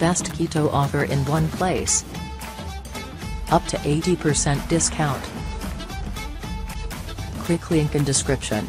best keto offer in one place. Up to 80% discount. Quick link in description.